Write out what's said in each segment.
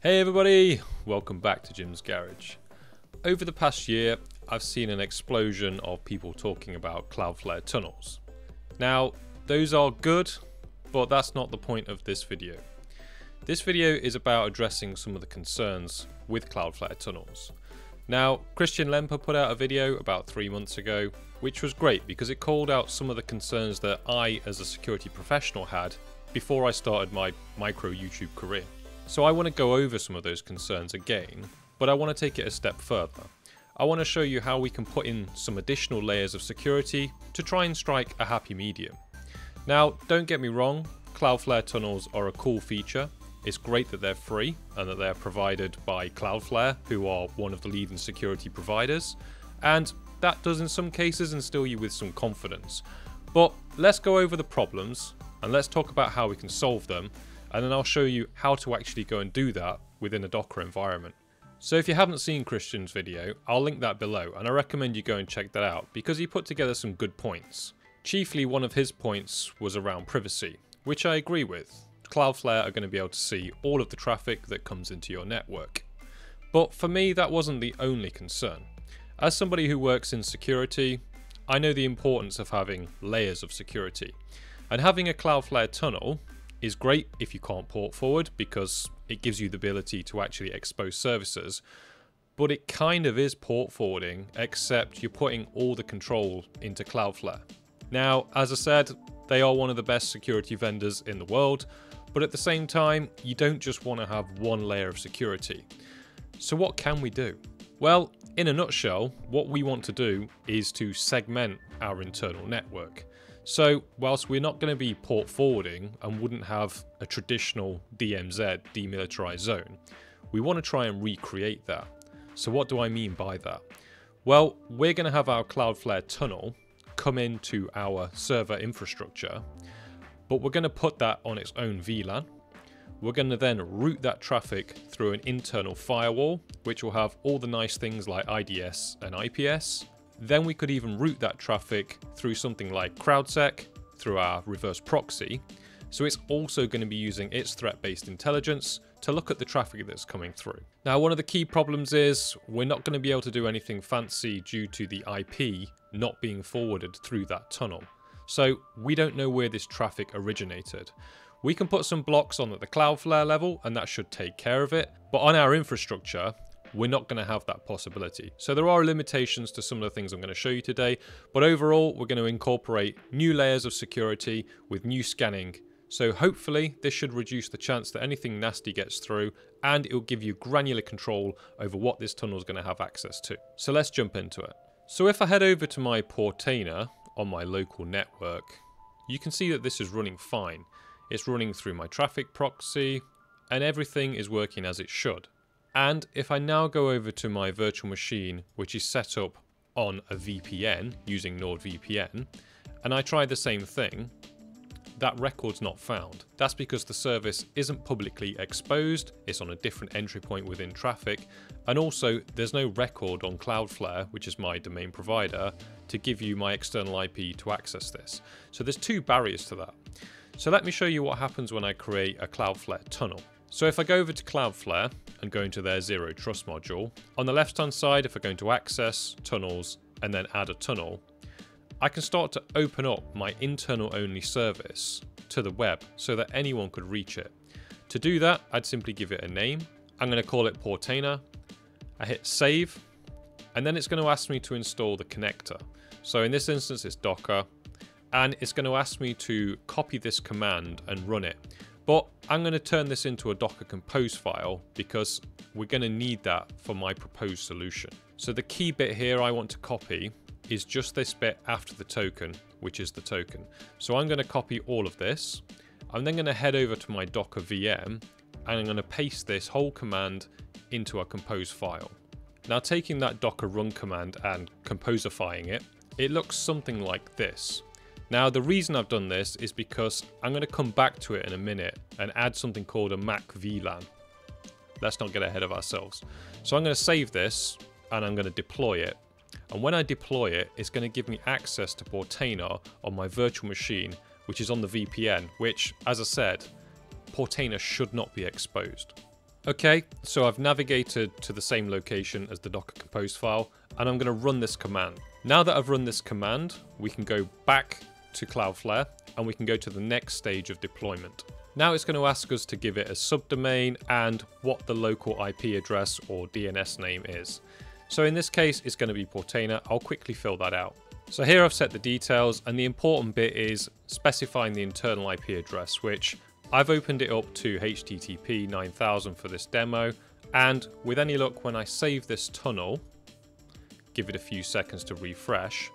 Hey everybody, welcome back to Jim's Garage. Over the past year, I've seen an explosion of people talking about Cloudflare tunnels. Now, those are good, but that's not the point of this video. This video is about addressing some of the concerns with Cloudflare tunnels. Now, Christian Lempa put out a video about three months ago, which was great because it called out some of the concerns that I, as a security professional, had before I started my micro YouTube career. So I want to go over some of those concerns again, but I want to take it a step further. I want to show you how we can put in some additional layers of security to try and strike a happy medium. Now, don't get me wrong, Cloudflare tunnels are a cool feature. It's great that they're free and that they're provided by Cloudflare, who are one of the leading security providers. And that does in some cases instill you with some confidence. But let's go over the problems and let's talk about how we can solve them and then I'll show you how to actually go and do that within a Docker environment. So if you haven't seen Christian's video, I'll link that below and I recommend you go and check that out because he put together some good points. Chiefly one of his points was around privacy, which I agree with. Cloudflare are going to be able to see all of the traffic that comes into your network. But for me, that wasn't the only concern. As somebody who works in security, I know the importance of having layers of security. And having a Cloudflare tunnel is great if you can't port forward because it gives you the ability to actually expose services. But it kind of is port forwarding, except you're putting all the control into Cloudflare. Now, as I said, they are one of the best security vendors in the world, but at the same time, you don't just want to have one layer of security. So what can we do? Well, in a nutshell, what we want to do is to segment our internal network. So whilst we're not going to be port forwarding and wouldn't have a traditional DMZ, demilitarized zone, we want to try and recreate that. So what do I mean by that? Well, we're going to have our Cloudflare tunnel come into our server infrastructure, but we're going to put that on its own VLAN. We're going to then route that traffic through an internal firewall, which will have all the nice things like IDS and IPS, then we could even route that traffic through something like CrowdSec, through our reverse proxy. So it's also going to be using its threat-based intelligence to look at the traffic that's coming through. Now, one of the key problems is we're not going to be able to do anything fancy due to the IP not being forwarded through that tunnel. So we don't know where this traffic originated. We can put some blocks on at the Cloudflare level and that should take care of it. But on our infrastructure, we're not going to have that possibility. So there are limitations to some of the things I'm going to show you today, but overall we're going to incorporate new layers of security with new scanning. So hopefully this should reduce the chance that anything nasty gets through and it will give you granular control over what this tunnel is going to have access to. So let's jump into it. So if I head over to my Portainer on my local network, you can see that this is running fine. It's running through my Traefik proxy and everything is working as it should. And if I now go over to my virtual machine, which is set up on a VPN using NordVPN, and I try the same thing, that record's not found. That's because the service isn't publicly exposed, it's on a different entry point within Traefik, and also there's no record on Cloudflare, which is my domain provider, to give you my external IP to access this. So there's two barriers to that. So let me show you what happens when I create a Cloudflare tunnel. So if I go over to Cloudflare and go into their Zero Trust module, on the left hand side, if I go into Access, Tunnels, and then add a tunnel, I can start to open up my internal only service to the web so that anyone could reach it. To do that, I'd simply give it a name. I'm going to call it Portainer. I hit save, and then it's going to ask me to install the connector. So in this instance, it's Docker, and it's going to ask me to copy this command and run it. But I'm going to turn this into a Docker Compose file because we're going to need that for my proposed solution. So the key bit here I want to copy is just this bit after the token, which is the token. So I'm going to copy all of this. I'm then going to head over to my Docker VM and I'm going to paste this whole command into a compose file. Now taking that docker run command and composifying it, it looks something like this. Now the reason I've done this is because I'm going to come back to it in a minute and add something called a Mac VLAN. Let's not get ahead of ourselves. So I'm going to save this and I'm going to deploy it. And when I deploy it, it's going to give me access to Portainer on my virtual machine, which is on the VPN, which, as I said, Portainer should not be exposed. Okay, so I've navigated to the same location as the Docker Compose file, and I'm going to run this command. Now that I've run this command, we can go back to Cloudflare, and we can go to the next stage of deployment. Now it's going to ask us to give it a subdomain and what the local IP address or DNS name is. So in this case, it's going to be Portainer. I'll quickly fill that out. So here I've set the details and the important bit is specifying the internal IP address, which I've opened it up to HTTP 9000 for this demo. And with any luck, when I save this tunnel, give it a few seconds to refresh,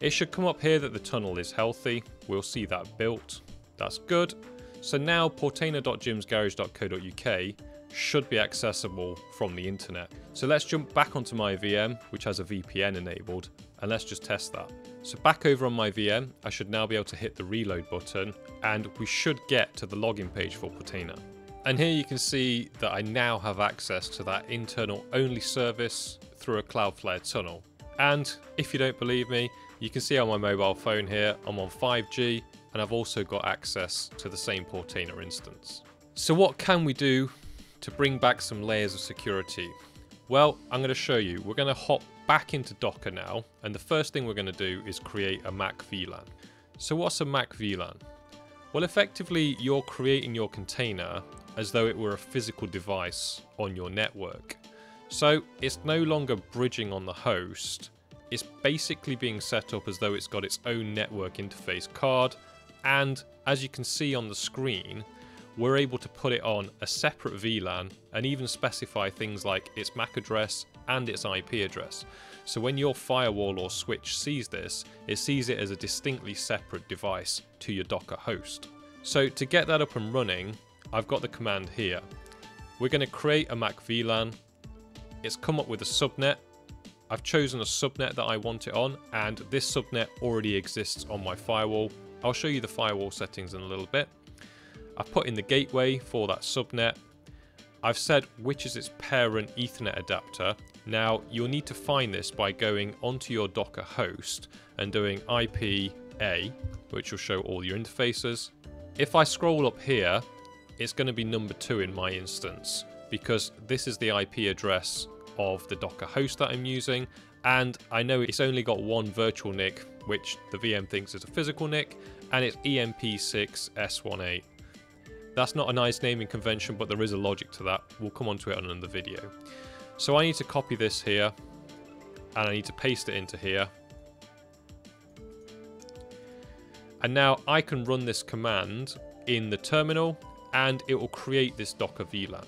it should come up here that the tunnel is healthy. We'll see that built. That's good. So now portainer.jimsgarage.co.uk should be accessible from the internet. So let's jump back onto my VM, which has a VPN enabled, and let's just test that. So back over on my VM, I should now be able to hit the reload button, and we should get to the login page for Portainer. And here you can see that I now have access to that internal only service through a Cloudflare tunnel. And if you don't believe me, you can see on my mobile phone here, I'm on 5G, and I've also got access to the same Portainer instance. So what can we do to bring back some layers of security? Well, I'm going to show you. We're going to hop back into Docker now, and the first thing we're going to do is create a Mac VLAN. So what's a Mac VLAN? Well, effectively, you're creating your container as though it were a physical device on your network. So it's no longer bridging on the host, it's basically being set up as though it's got its own network interface card, and as you can see on the screen, we're able to put it on a separate VLAN and even specify things like its MAC address and its IP address. So when your firewall or switch sees this, it sees it as a distinctly separate device to your Docker host. So to get that up and running, I've got the command here. We're going to create a Mac VLAN. It's come up with a subnet. I've chosen a subnet that I want it on, and this subnet already exists on my firewall. I'll show you the firewall settings in a little bit. I've put in the gateway for that subnet. I've said which is its parent Ethernet adapter. Now you'll need to find this by going onto your Docker host and doing IP A, which will show all your interfaces. If I scroll up here, it's going to be number two in my instance because this is the IP address of the Docker host that I'm using and I know it's only got one virtual NIC which the VM thinks is a physical NIC and it's ENP6S18 that's not a nice naming convention, but there is a logic to that. We'll come on to it on another video. So I need to copy this here, and I need to paste it into here. And now I can run this command in the terminal, and it will create this Docker VLAN.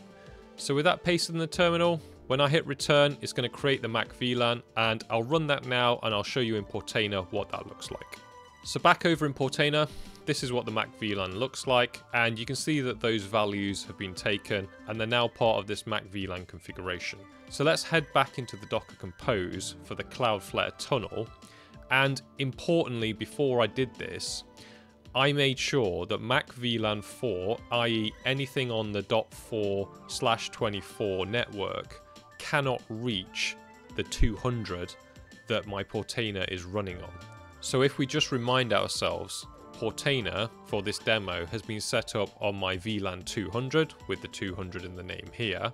So with that pasted in the terminal, when I hit return, it's going to create the Mac VLAN, and I'll run that now, and I'll show you in Portainer what that looks like. So back over in Portainer, this is what the Mac VLAN looks like, and you can see that those values have been taken and they're now part of this Mac VLAN configuration. So let's head back into the Docker Compose for the Cloudflare tunnel. And importantly, before I did this, I made sure that Mac VLAN 4, i.e. anything on the .4 slash 24 network, cannot reach the 200 that my Portainer is running on. So if we just remind ourselves, Portainer for this demo has been set up on my VLAN 200 with the 200 in the name here.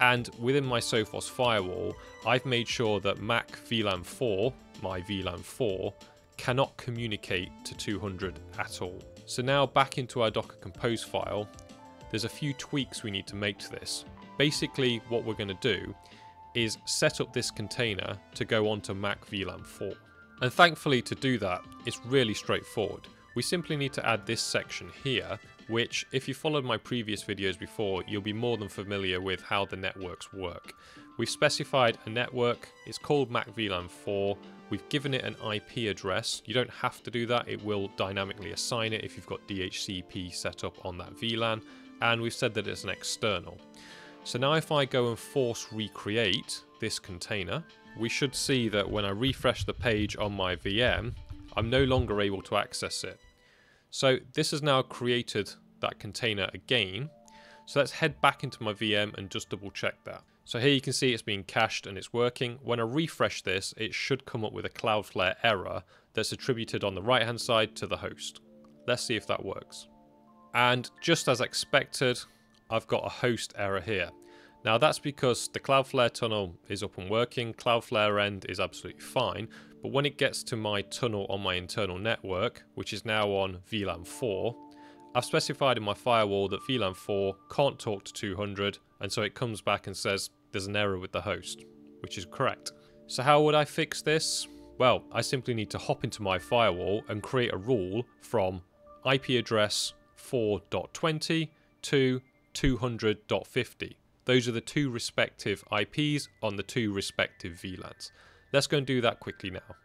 And within my Sophos firewall, I've made sure that Mac VLAN 4, my VLAN 4, cannot communicate to 200 at all. So now back into our Docker Compose file, there's a few tweaks we need to make to this. Basically, what we're going to do is set up this container to go onto Mac VLAN 4. And thankfully to do that, it's really straightforward. We simply need to add this section here, which if you followed my previous videos before, you'll be more than familiar with how the networks work. We've specified a network, it's called MacVLAN 4, we've given it an IP address, you don't have to do that, it will dynamically assign it if you've got DHCP set up on that VLAN, and we've said that it's an external. So now if I go and force recreate this container, we should see that when I refresh the page on my VM, I'm no longer able to access it. So this has now created that container again. So let's head back into my VM and just double check that. So here you can see it's being cached and it's working. When I refresh this, it should come up with a Cloudflare error that's attributed on the right hand side to the host. Let's see if that works. And just as expected, I've got a host error here. Now that's because the Cloudflare tunnel is up and working, Cloudflare end is absolutely fine, but when it gets to my tunnel on my internal network, which is now on VLAN 4, I've specified in my firewall that VLAN 4 can't talk to 200, and so it comes back and says there's an error with the host, which is correct. So how would I fix this? Well, I simply need to hop into my firewall and create a rule from IP address 4.20 to 200.50. Those are the two respective IPs on the two respective VLANs. Let's go and do that quickly now.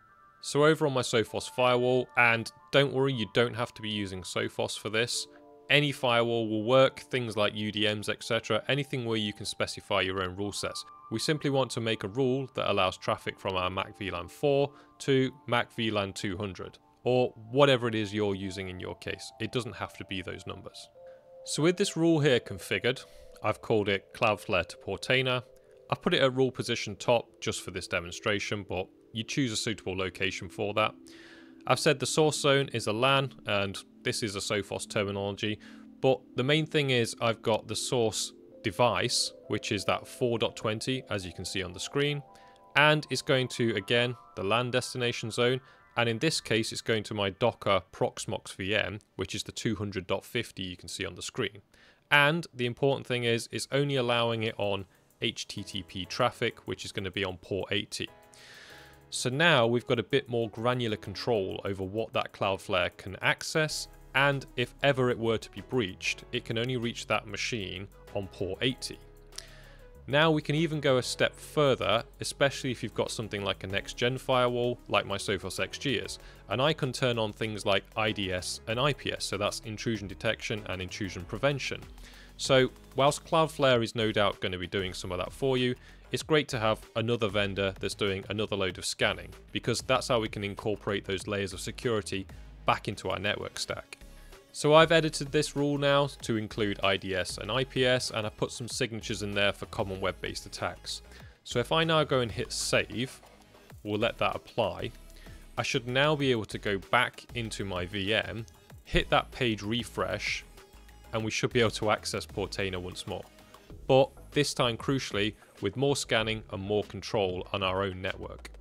So over on my Sophos firewall, and don't worry, you don't have to be using Sophos for this. Any firewall will work, things like UDMs, etc. Anything where you can specify your own rule sets. We simply want to make a rule that allows traffic from our MAC VLAN 4 to MAC VLAN 200, or whatever it is you're using in your case. It doesn't have to be those numbers. So with this rule here configured, I've called it Cloudflare to Portainer. I've put it at rule position top just for this demonstration, but you choose a suitable location for that. I've said the source zone is a LAN, and this is a Sophos terminology, but the main thing is I've got the source device, which is that 4.20, as you can see on the screen, and it's going to, again, the LAN destination zone, and in this case, it's going to my Docker Proxmox VM, which is the 200.50 you can see on the screen. And the important thing is, it's only allowing it on HTTP traffic, which is going to be on port 80. So now we've got a bit more granular control over what that Cloudflare can access and if ever it were to be breached, it can only reach that machine on port 80. Now we can even go a step further, especially if you've got something like a next-gen firewall, like my Sophos XG is, and I can turn on things like IDS and IPS, so that's intrusion detection and intrusion prevention. So whilst Cloudflare is no doubt going to be doing some of that for you, it's great to have another vendor that's doing another load of scanning, because that's how we can incorporate those layers of security back into our network stack. So I've edited this rule now to include IDS and IPS and I put some signatures in there for common web-based attacks. So if I now go and hit save, we'll let that apply, I should now be able to go back into my VM, hit that page refresh, and we should be able to access Portainer once more. But this time crucially, with more scanning and more control on our own network.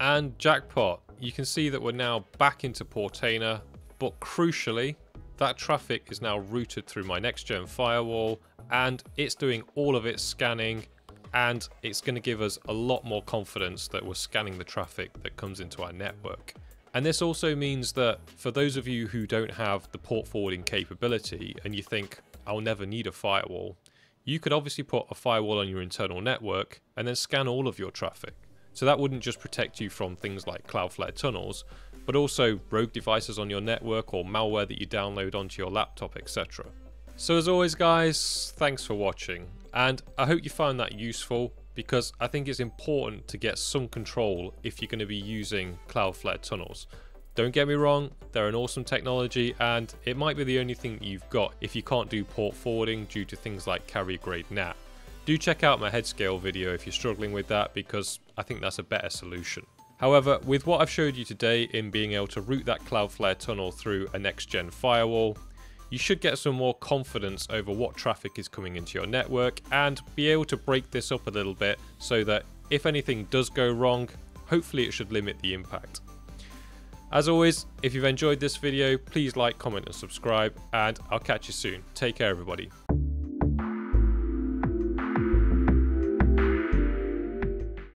And jackpot, you can see that we're now back into Portainer, but crucially, that traffic is now routed through my next-gen firewall, and it's doing all of its scanning, and it's going to give us a lot more confidence that we're scanning the traffic that comes into our network. And this also means that for those of you who don't have the port forwarding capability and you think, I'll never need a firewall, you could obviously put a firewall on your internal network and then scan all of your traffic. So that wouldn't just protect you from things like Cloudflare tunnels, but also rogue devices on your network or malware that you download onto your laptop, etc. So as always guys, thanks for watching, and I hope you found that useful because I think it's important to get some control if you're going to be using Cloudflare tunnels. Don't get me wrong, they're an awesome technology and it might be the only thing you've got if you can't do port forwarding due to things like carrier grade NAT. Do check out my Headscale video if you're struggling with that because I think that's a better solution. However, with what I've showed you today in being able to route that Cloudflare tunnel through a next-gen firewall, you should get some more confidence over what traffic is coming into your network and be able to break this up a little bit so that if anything does go wrong, hopefully it should limit the impact. As always, if you've enjoyed this video, please like, comment and subscribe and I'll catch you soon. Take care everybody.